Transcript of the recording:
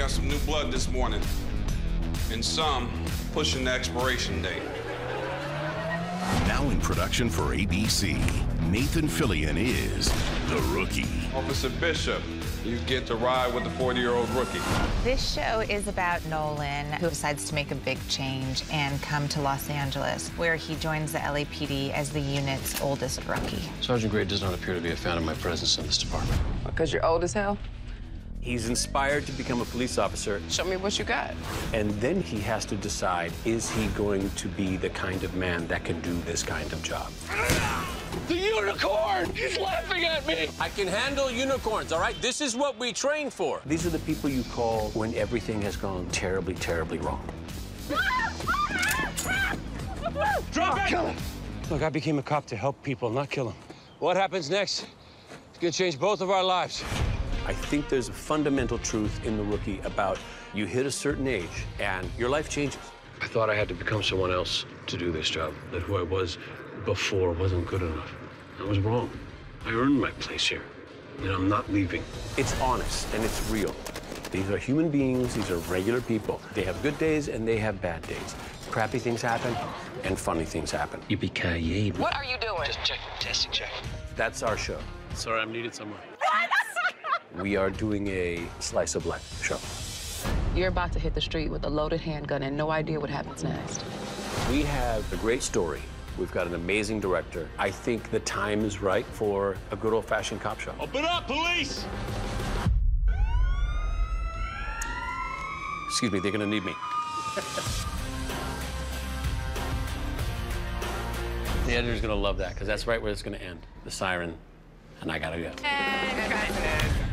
got some new blood this morning, and some pushing the expiration date. Now in production for ABC, Nathan Fillion is the rookie. Officer Bishop, you get to ride with the 40-year-old rookie. This show is about Nolan, who decides to make a big change and come to Los Angeles, where he joins the LAPD as the unit's oldest rookie. Sergeant Gray does not appear to be a fan of my presence in this department. Because you're old as hell? He's inspired to become a police officer. Show me what you got. And then he has to decide, is he going to be the kind of man that can do this kind of job? The unicorn! He's laughing at me! I can handle unicorns, all right? This is what we train for. These are the people you call when everything has gone terribly, terribly wrong. Drop it! Kill him! Look, I became a cop to help people, not kill them. What happens next? It's gonna change both of our lives. I think there's a fundamental truth in the rookie about you hit a certain age and your life changes. I thought I had to become someone else to do this job, that who I was before wasn't good enough. I was wrong. I earned my place here, and I'm not leaving. It's honest and it's real. These are human beings, these are regular people. They have good days and they have bad days. Crappy things happen and funny things happen. Yippee-ki-yay. What are you doing? Just check, testing, check. That's our show. Sorry, I'm needed somewhere. We are doing a slice of life show. You're about to hit the street with a loaded handgun and no idea what happens next. We have a great story. We've got an amazing director. I think the time is right for a good old-fashioned cop show. Open up, police! Excuse me, they're gonna need me. the editor's gonna love that, because that's right where it's gonna end. The siren, and I gotta go.